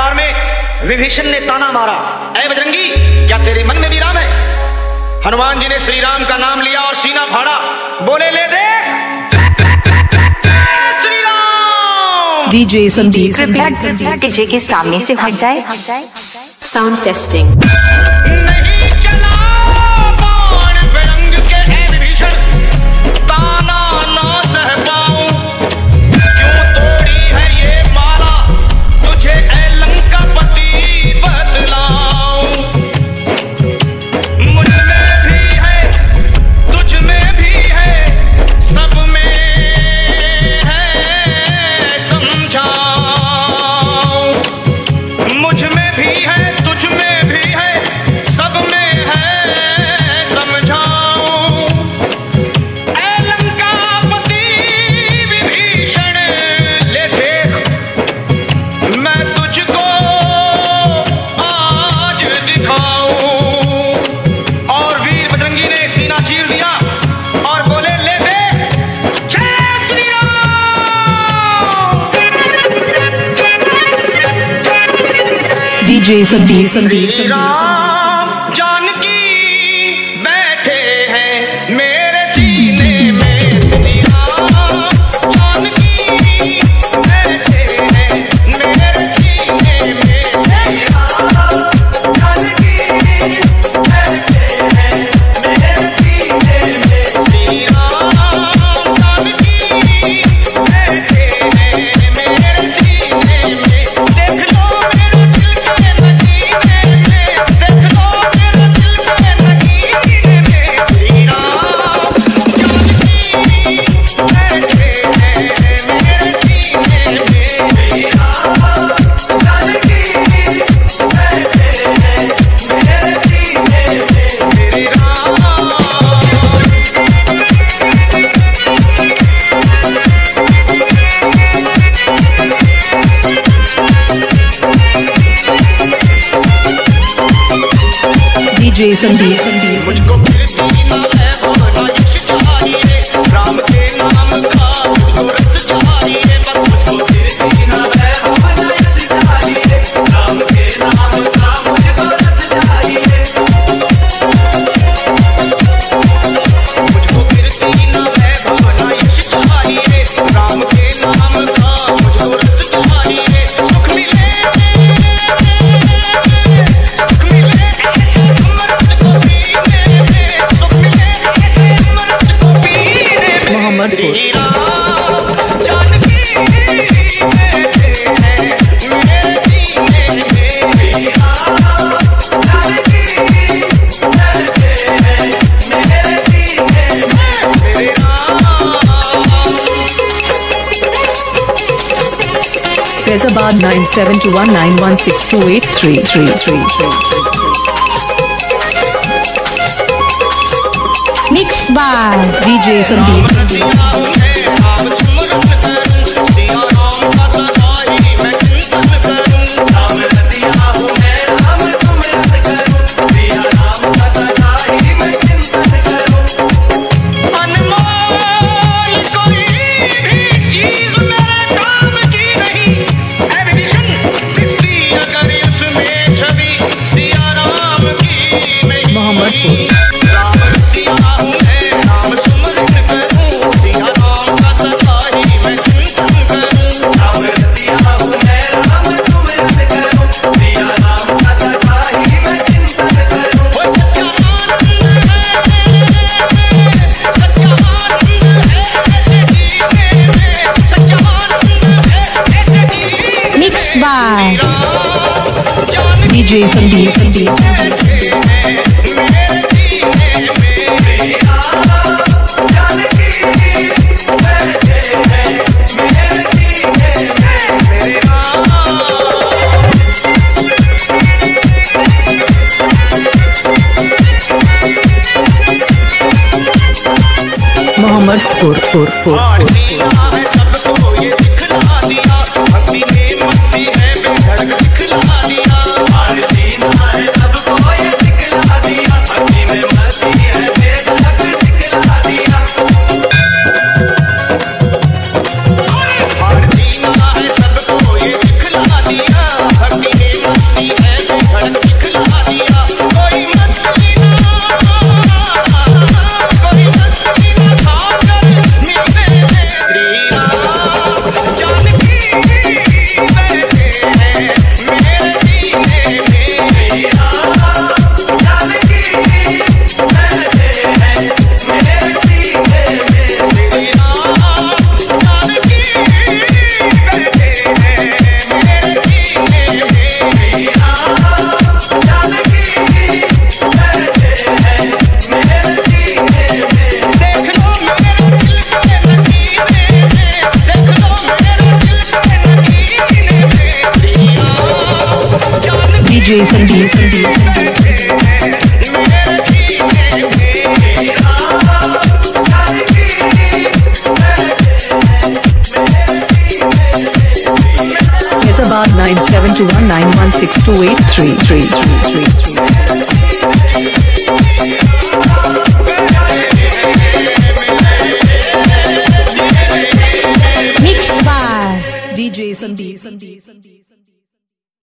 दरबार में विभीषण ने ताना मारा। अय बजरंगी क्या तेरे मन में भी राम है? हनुमान जी ने श्री राम का नाम लिया और सीना फाड़ा। बोले ले दे। डीजे संदीप। कृपया डीजे के सामने से हट जाए। Sound testing DJ Sandeep. Sandeep Sandeep Sandeep. DJ Sandeep Sandeep Hyderabad 972191628333. Mixed by DJ Sandeep. Mohammadpur पुर पुर, पुर, पुर। six two eight three three three three three.